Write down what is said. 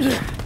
Yeah.